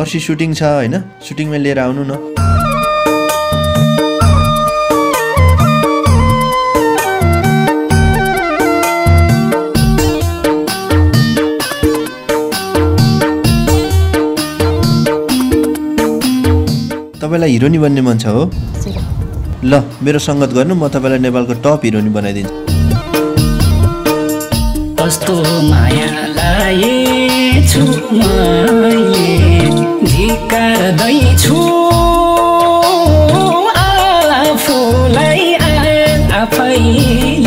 पर्सि सुटिङ छ होइन? सुटिङमा लिएर आउनु न। तपाईँलाई हिरोनी बन्ने मन छ हो? ल मेरो सङ्गत गर्नु म तपाईँलाई नेपालको टप हिरोनी बनाइदिन्छु। कस्तो माया झिकार्दैछु आफूलाई आफैले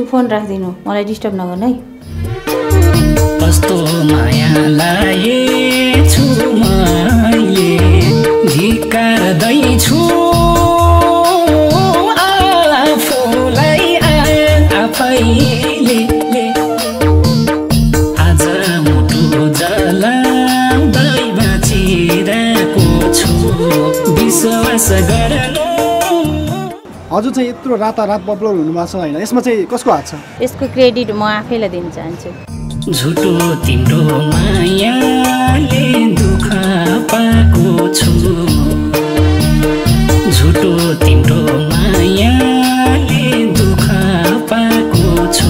म बिजी छु फोन राखिदिनु। मलाई डिस्टर्ब नगर्नु है। कस्तो माया लाएछु मैले झिकार्दैछु आफूलाई आफैले। आज मुटु जलाउँदै बाँचिरहेको छु। विश्वास गर्नु हजुर चाहिँ यत्रो रातारात पपुलर हुनुभएको छ होइन? यसमा चाहिँ कसको हात छ? यसको क्रेडिट म आफैलाई दिन चाहन्छु। झुटो तिम्रो मायाले दुःख पाएको छु झुटो तिम्रो मायाले दुःख पाएको छु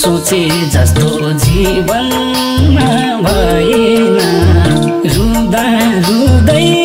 सोचे जस्तो जीवनमा भएन। रुँदा रुदै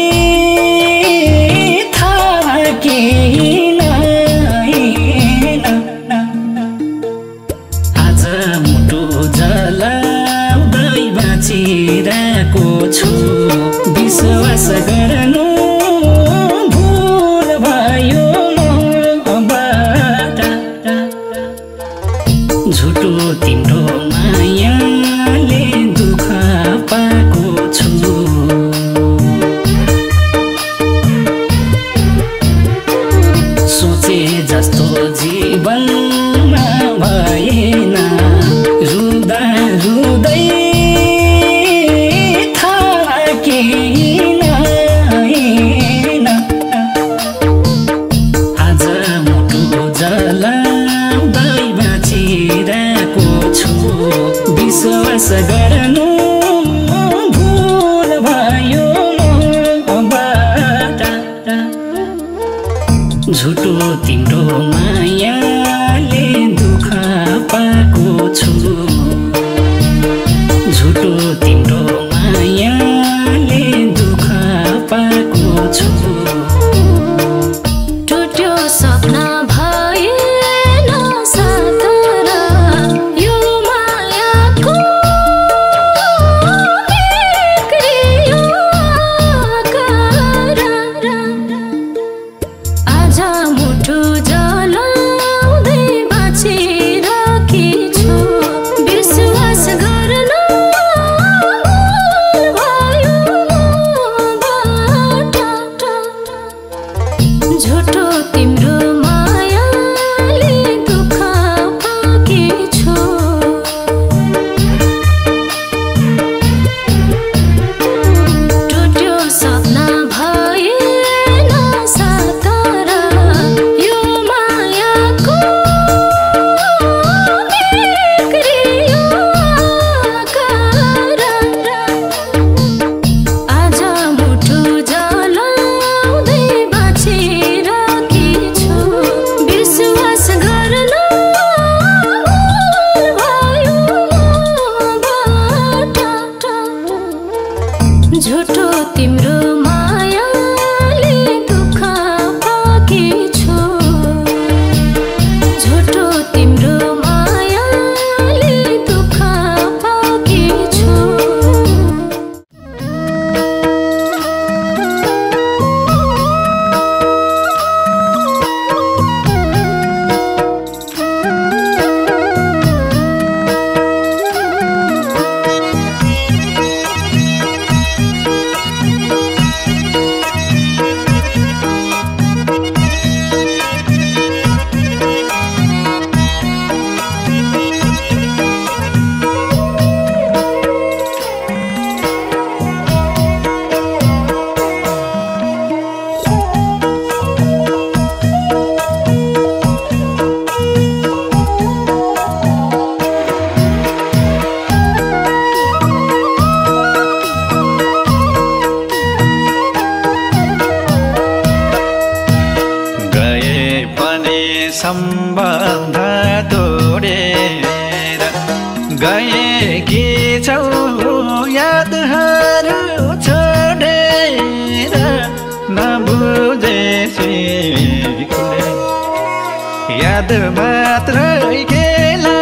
याद मात्रै खेला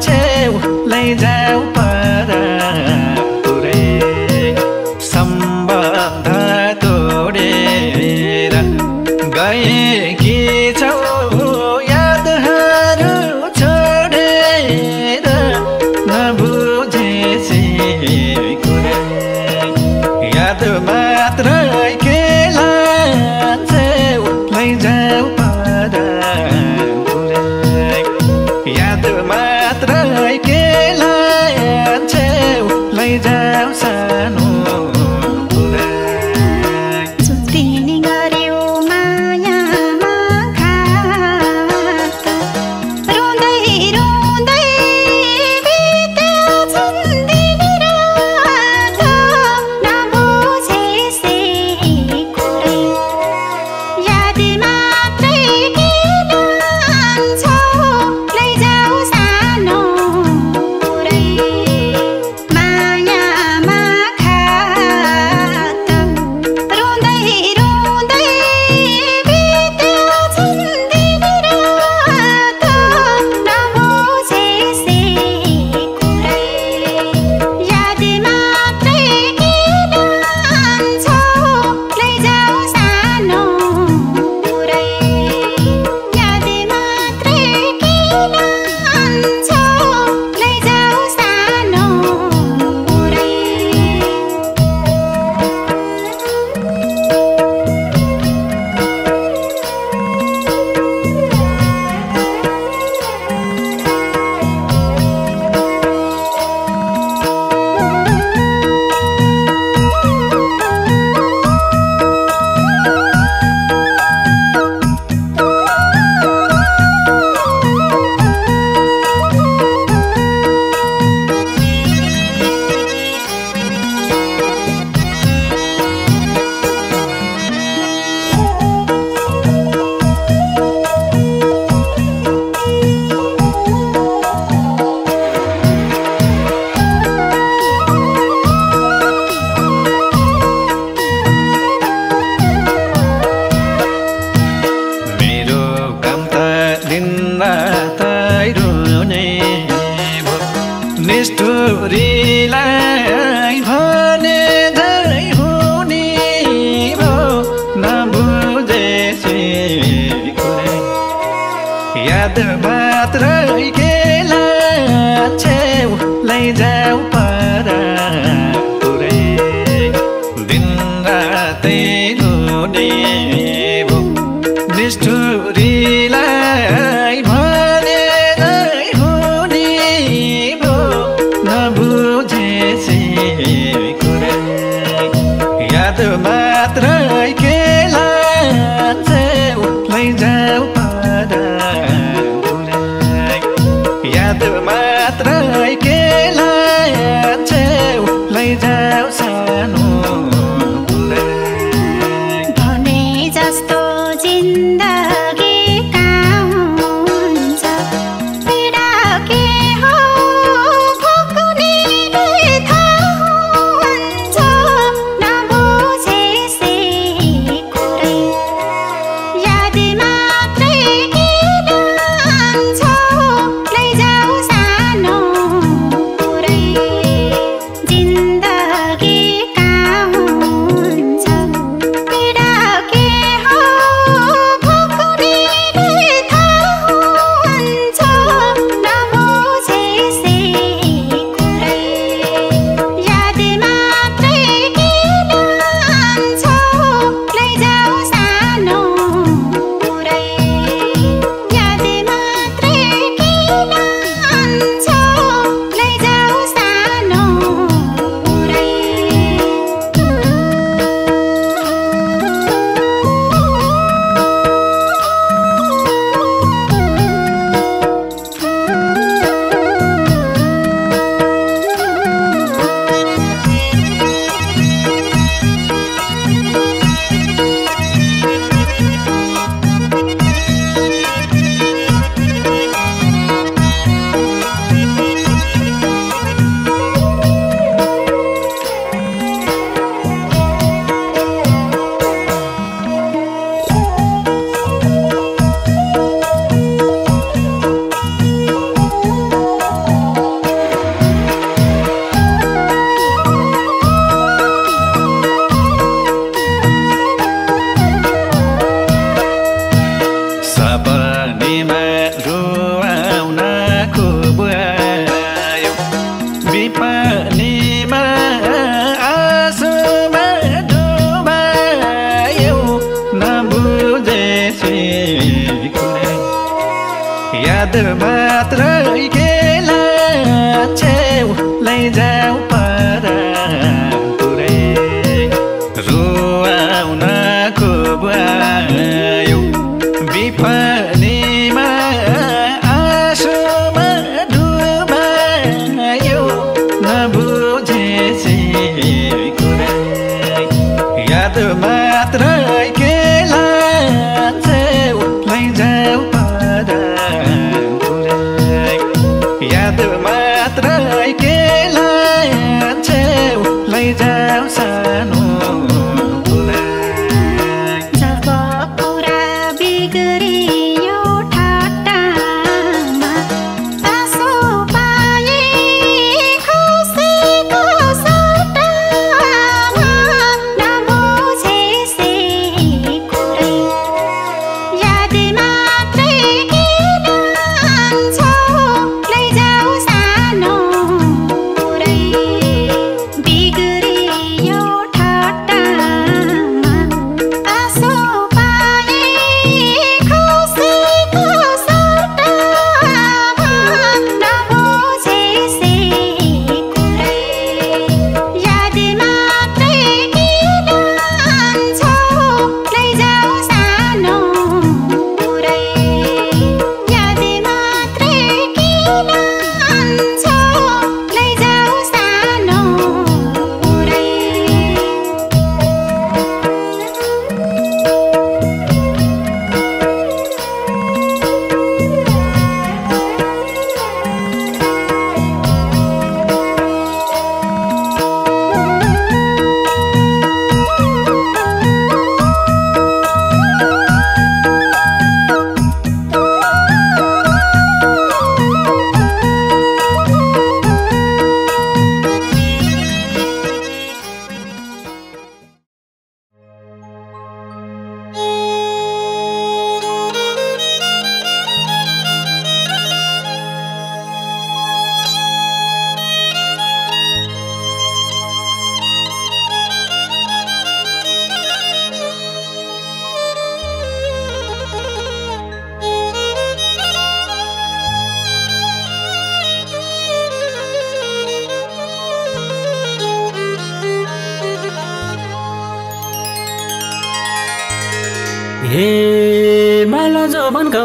छेउ लैजाउ पारा।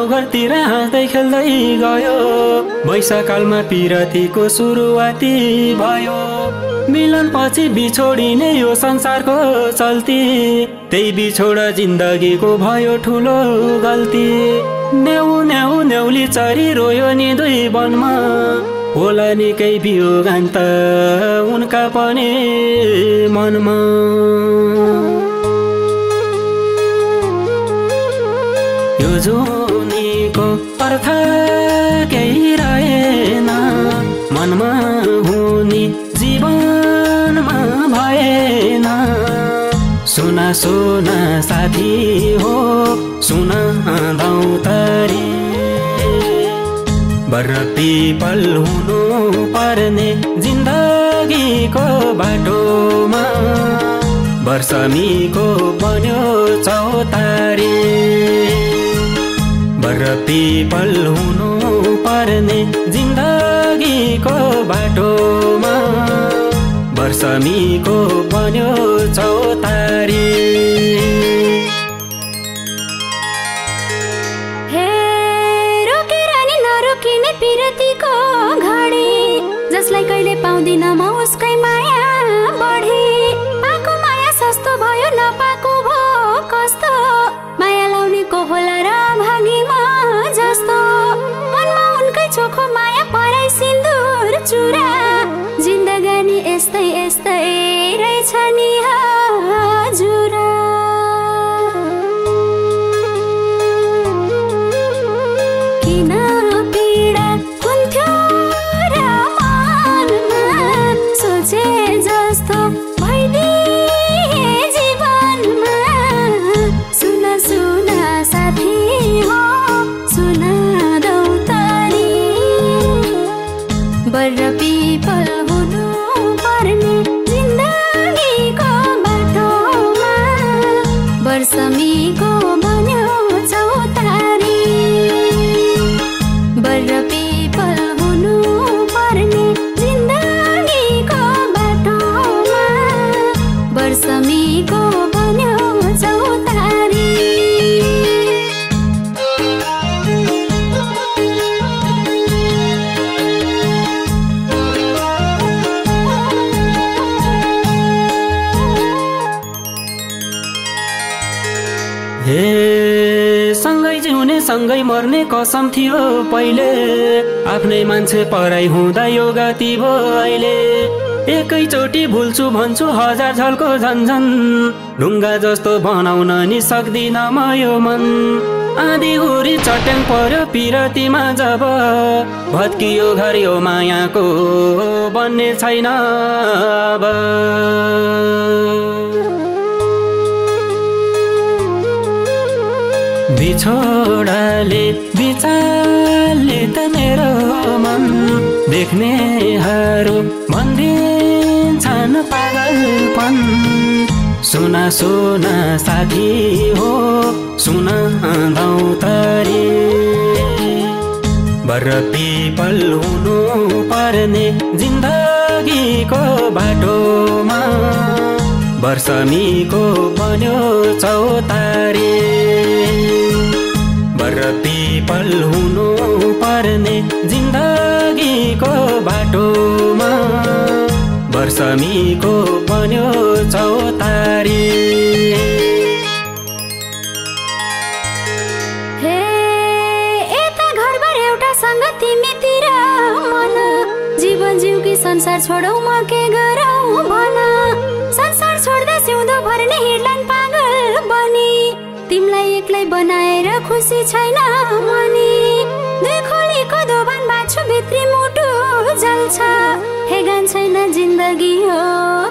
गाउँघरतिर हाँस्दै खेल्दै गयो। वैशाखालमा पिरतीको सुरुवाती भयो। मिलन पछि बिछोडिने यो संसारको चल्ती। त्यही बिछोड जिन्दगीको भयो ठुलो गल्ती। न्याउ न्याउ न्याउली चरी रोयो नि दुई वनमा। होला निकै बियोगान त उनका पनि मनमा। यो जुनीको अर्थ केही रहेन मनमा हुने जीवनमा भएन। सुना सुना साथी हो सुन दौतरी बर पिपल हुनु पर्ने जिन्दगीको बाटोमा। वर्षमीको बन्यो चौतारी। बर हुनु पर्ने जिन्दगीको बाटोमा वर्षमीको बन्यो चौतारी। सिन्दुर चुरा कसम थियो पहिले। आफ्नै मान्छे पराई हुँदा यो गति भो अहिले। एकैचोटि भुल्छु भन्छु हजार झल्को झन्झन। ढुङ्गा जस्तो बनाउन नि सक्दिन म यो मन। आधी हुरी चट्याङ पर्यो पिरतीमा जब। भत्कियो घर यो मायाको बन्ने छैन अब। बिछोडाले मेरो मन देख्नेहरू भनिदिन्छन् पागलपन। सुना सुना साथी हो सुन दौतरी बर पिपल हुनु पर्ने जिन्दगीको बाटोमा वर्षमीको बन्यो चौतारी। बर पिपल हुनु पर्ने जिन्दगीको बाटोमा वर्षमीको बन्यो चौतारी। हे यता घरबार एउटा सँग तिमीतिर मन। जीवन जिउ संसार छोडौ म के गरौँ भन। संसार छोड्दा सिउँदो भर्ने हिडलान पागल बनी। तिमीलाई एक्लै बनाएर खुसी छैन मनी दुई खोलीको दोभान बाछु भित्री मुटु जल्छ हेगान छैन जिन्दगी हो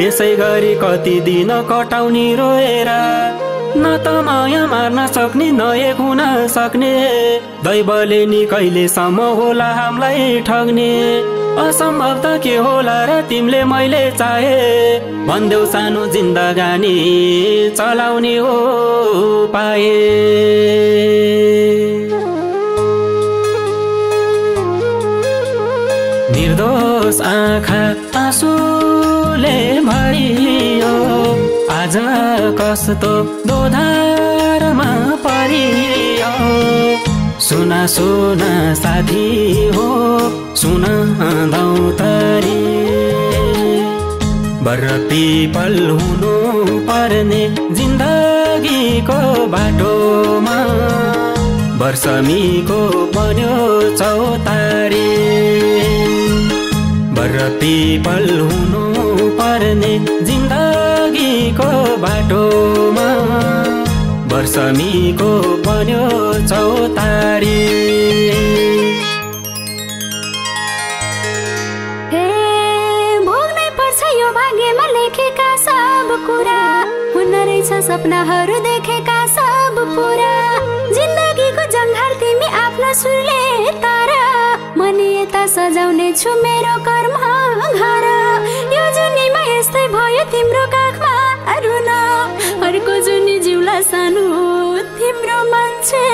यसै गरी कति दिन कटाउने रोएर न त माया मार्न सक्ने न एक हुन सक्ने। दैवले नि कहिलेसम्म होला हामीलाई ठग्ने। असम्भव त के होला र तिमीले मैले चाहे। भनिदेऊ सानो जिन्दगानी चलाउने हो पाए। निर्दोष आँखा आँसुले भरियो आज कस्तो दोधारमा परियो। सुना सुना साथी हो सुन दौतरी बर पिपल हुनु पर्ने जिन्दगीको बाटोमा। वर्षमीको बन्यो चौतारी। बर पिपल हुनु पर्ने जिन्दगीको बाटोमा वर्षमीको बन्यो चौतारी। कुरा। हुन रहेछ सपनाहरू देखेका सब पुरा जिन्दगीको जङ्घाल तिमी आफ्नो सुरले तर। मनी यता सजाउने छु मेरो कर्म घर। यस्तै भयो तिम्रो काखमा रुन अर्को जुनी जिउला सानो तिम्रो मान्छे।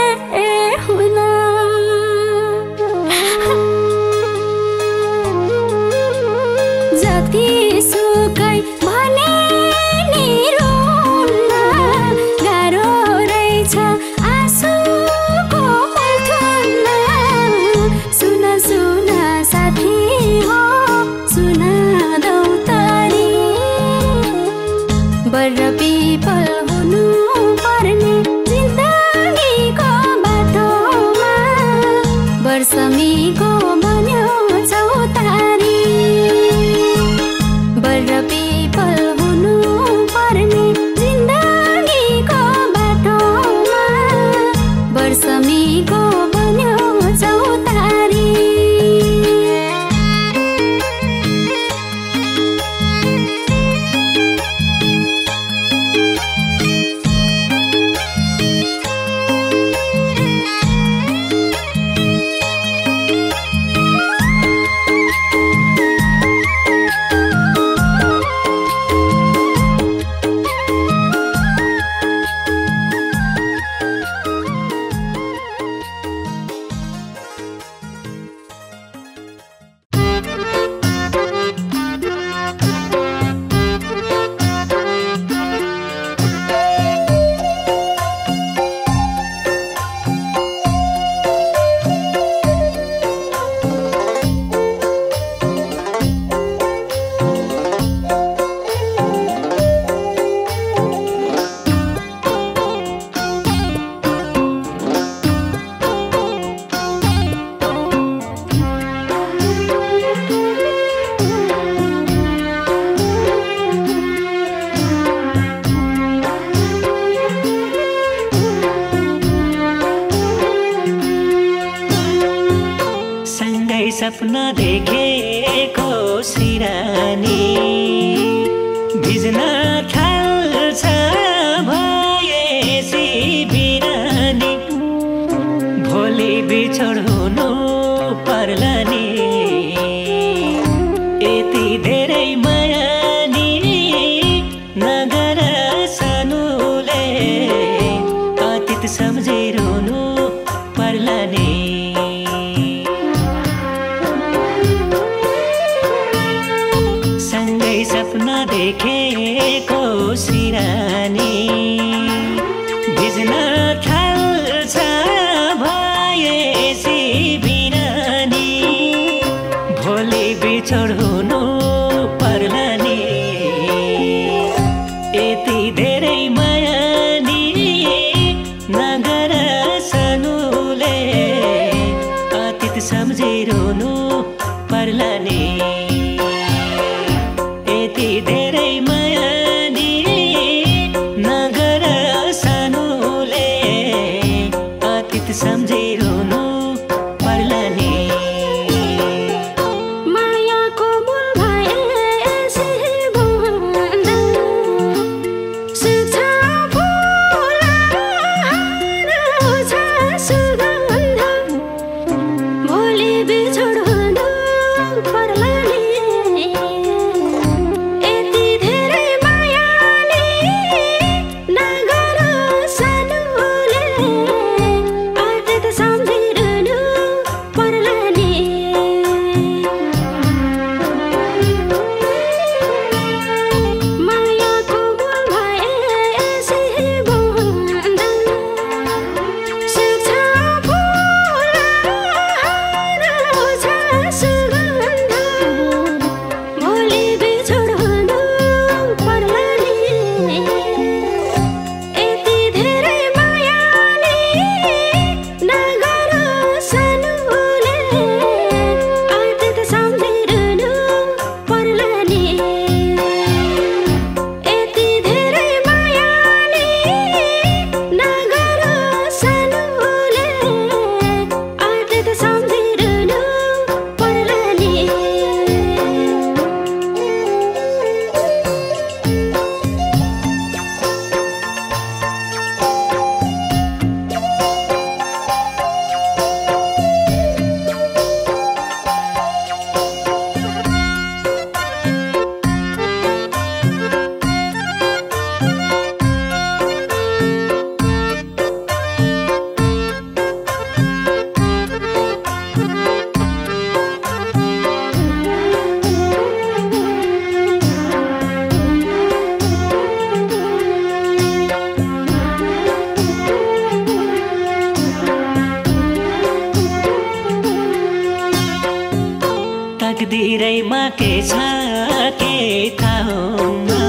के छ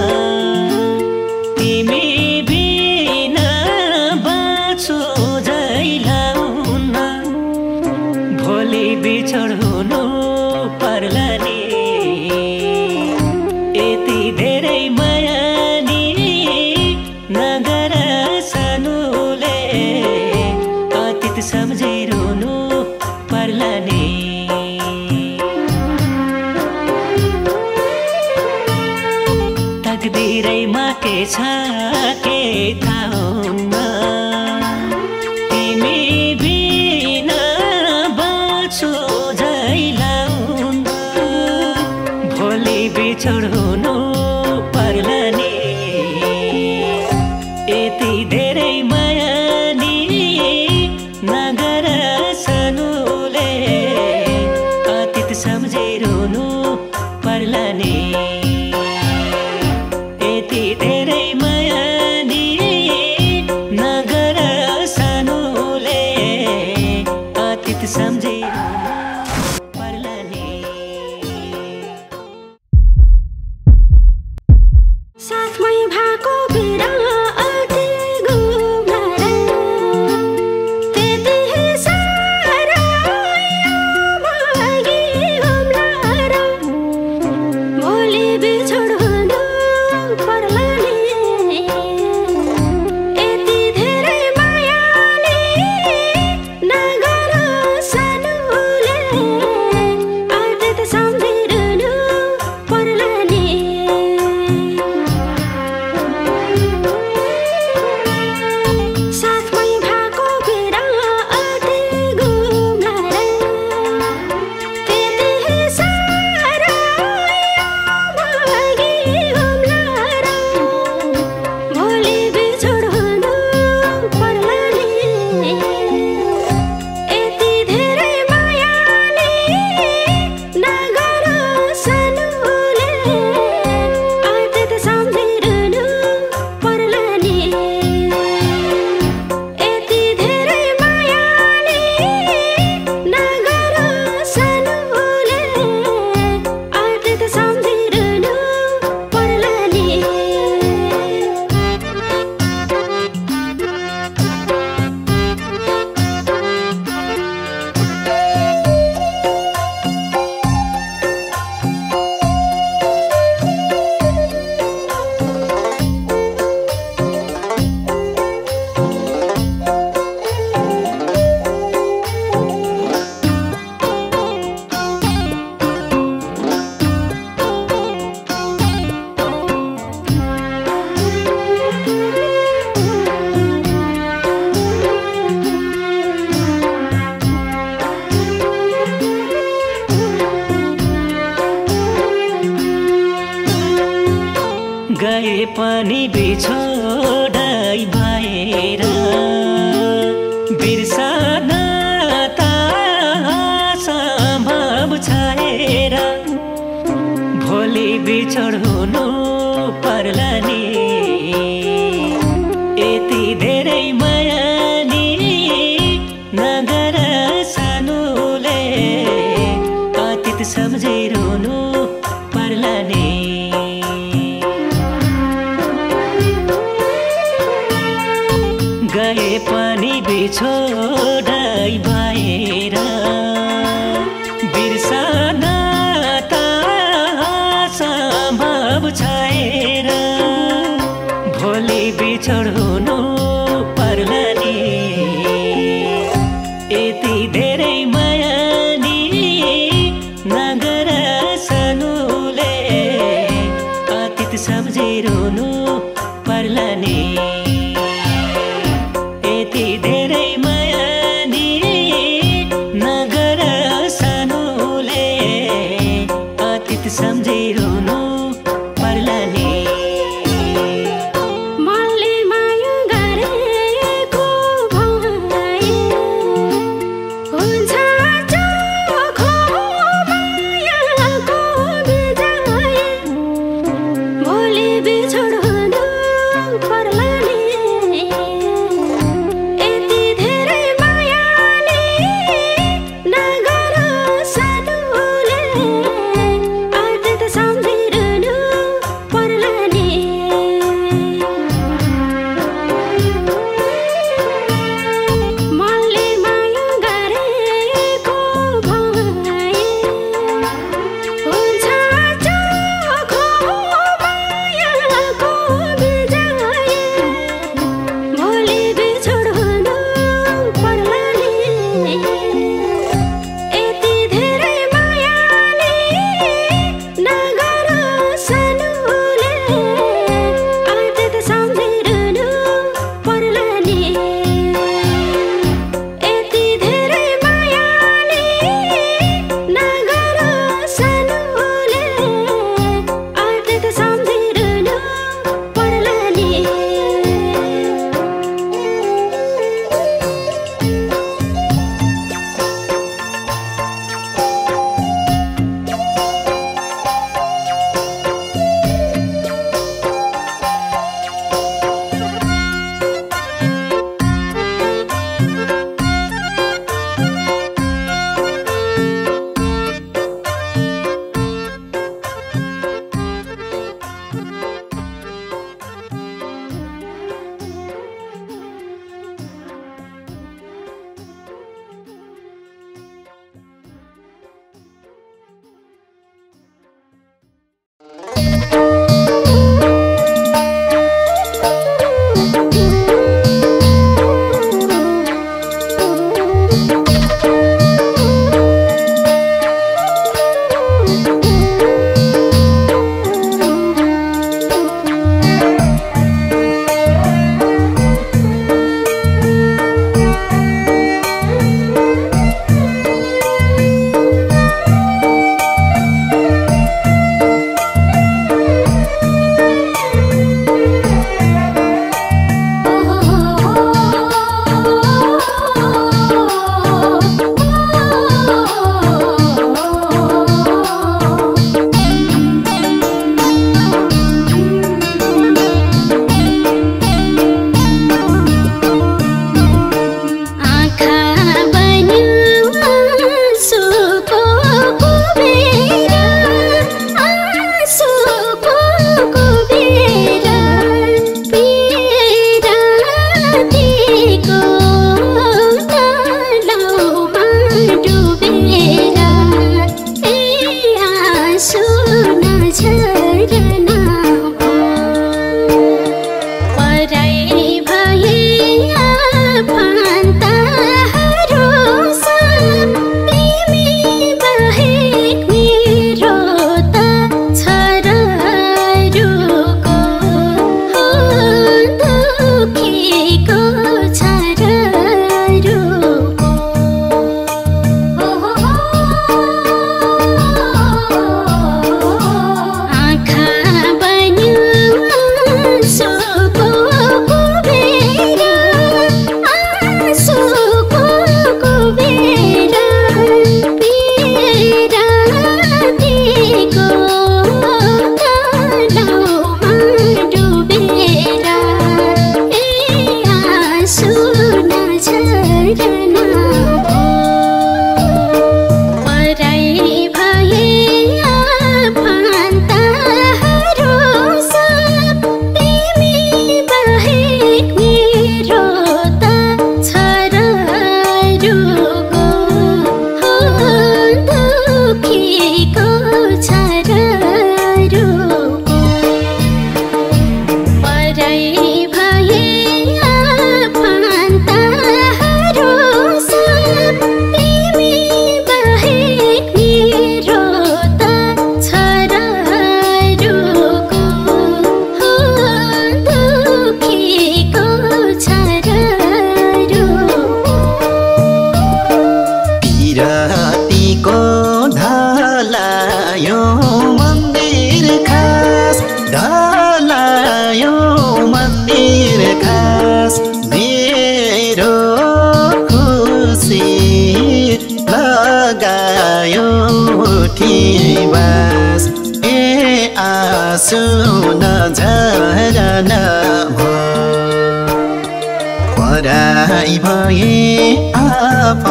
हराइ भए आपन्तीहरू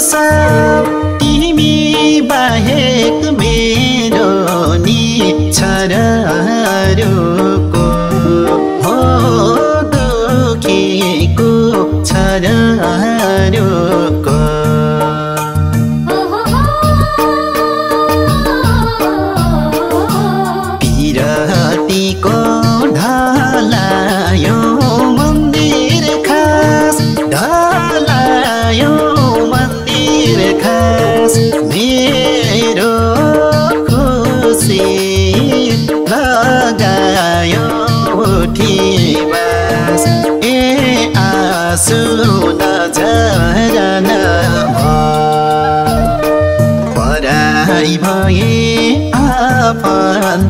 सब तिमी बाहेक मेरो नि छरहरूको पान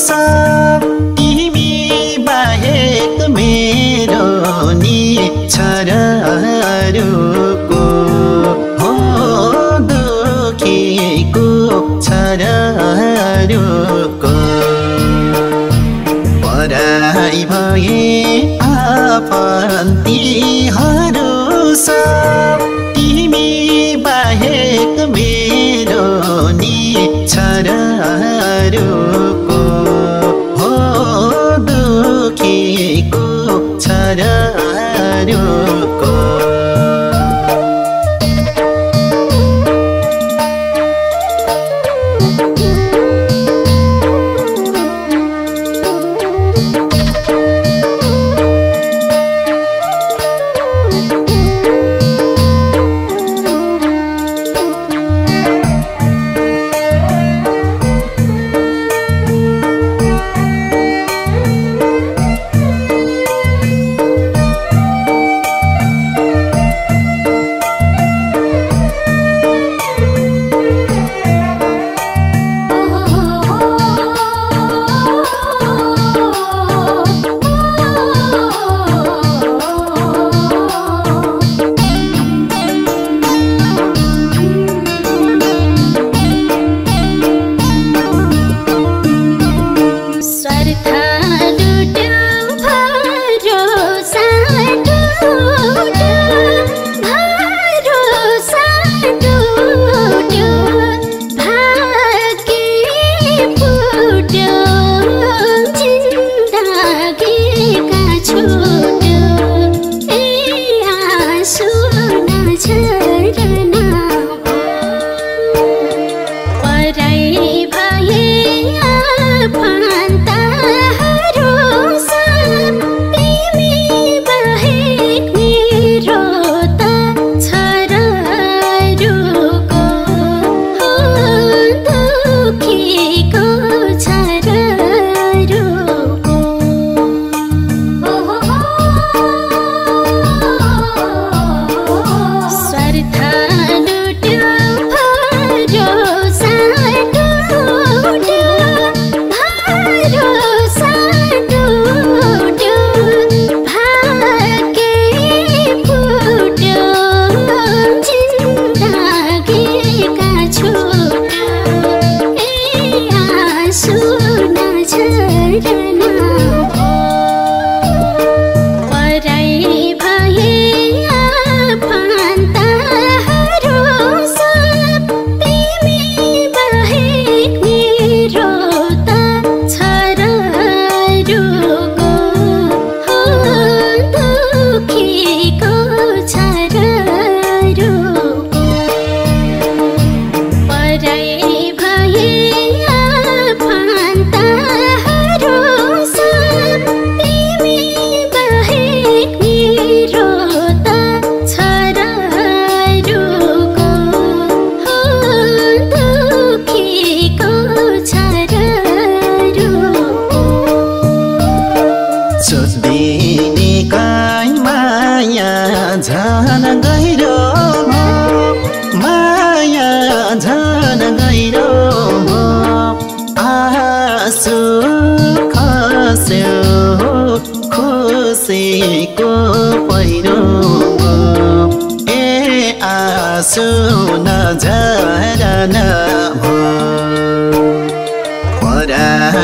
सब तिमी बाहेक मेरो नि छोराहरूको हो दुखेको छोराहरूको। पराई भए आफन्तीहरू सब तिमी बाहेक मेरो नि छोराहरू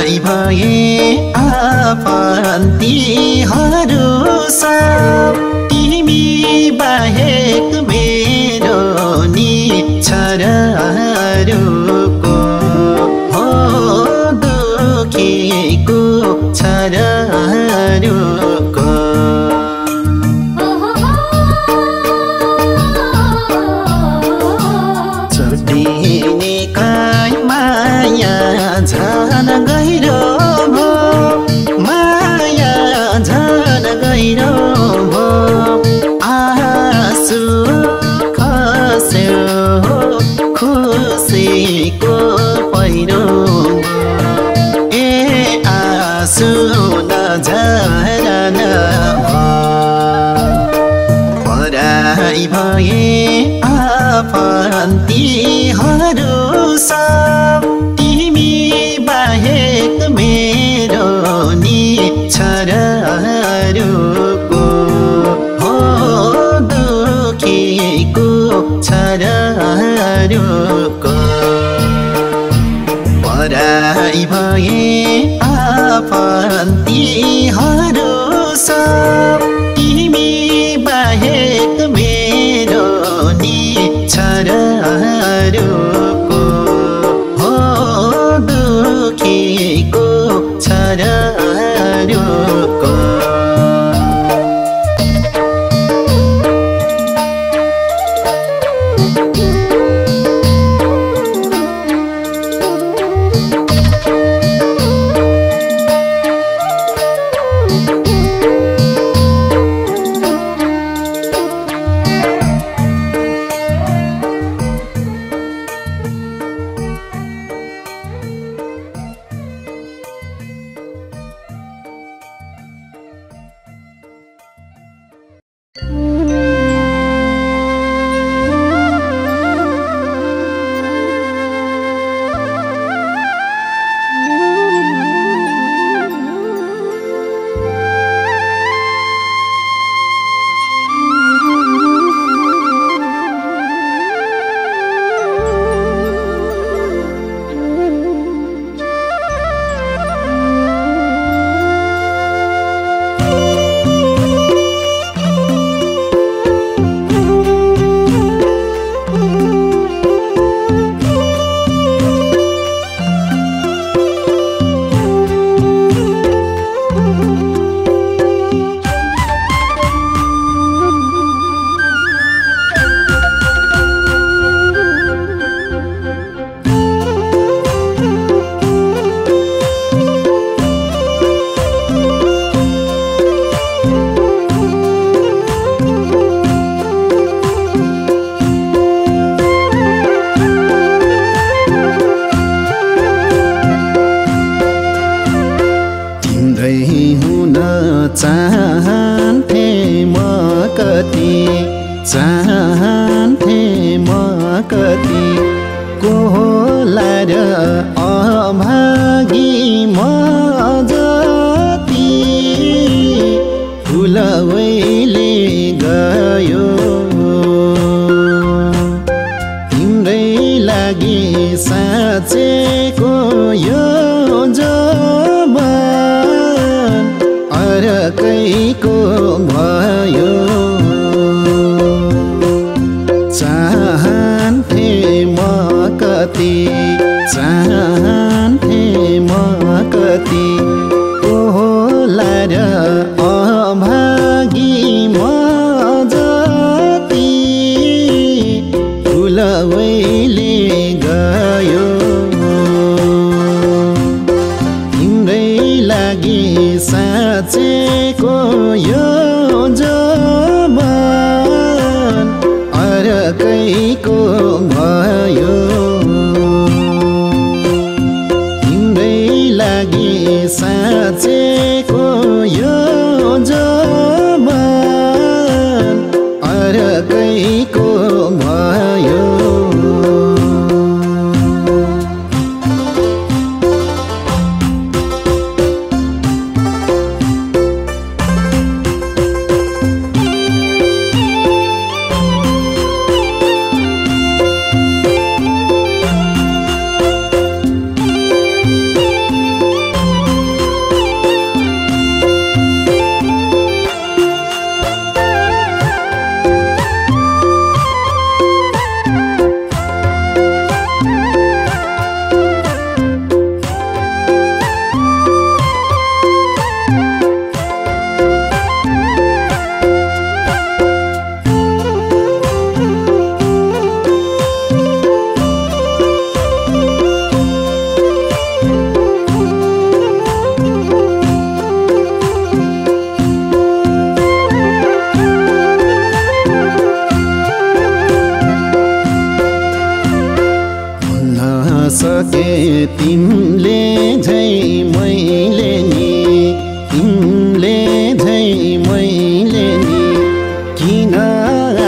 पराई भए आफन्तीहरू सब तिमी बाहेक मेरो नि छरहरूको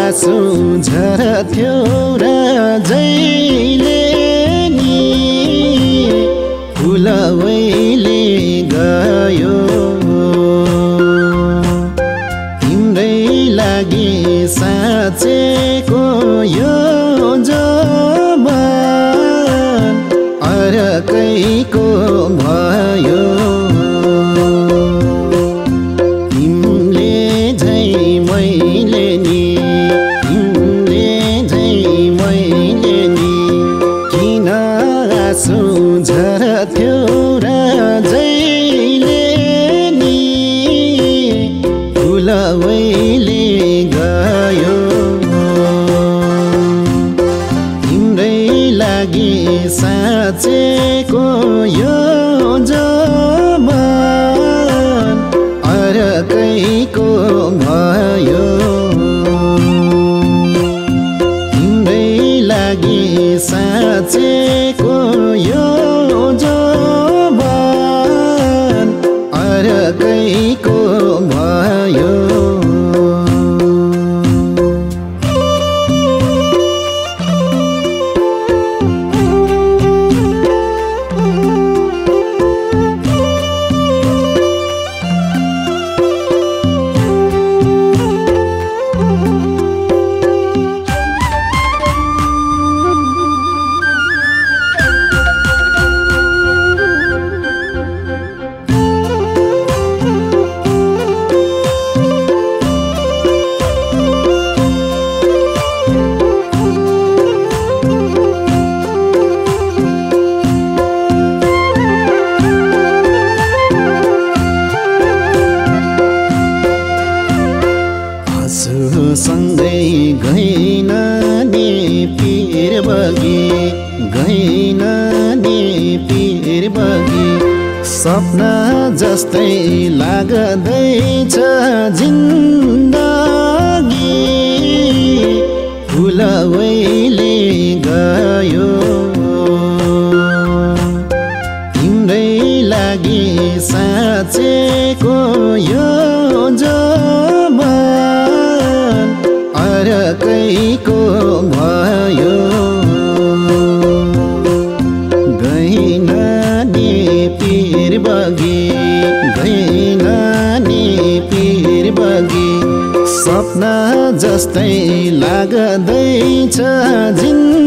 आँसु झरथ्यो र जहिले नि फुलवैले गयो। सँगै गइन नि पिर बगे गइन नि पिर बगे। सपना जस्तै लाग्दैछ जिन्दगी। फुलवैले गयो। तिम्रै लागि साँचेको यो जस्तै लाग्दैछ। जिन्द